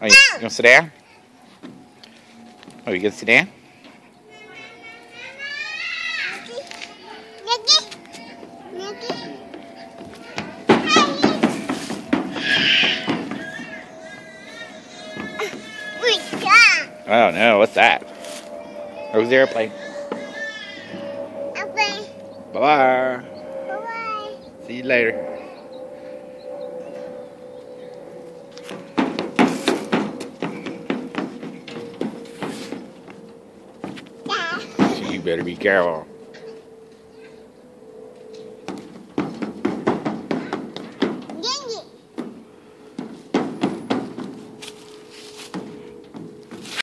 Oh, you, you gonna sit down? Oh, you gonna sit down? Oh no, what's that? Where's the airplane? Bye bye. Bye-bye. See you later. Better be careful.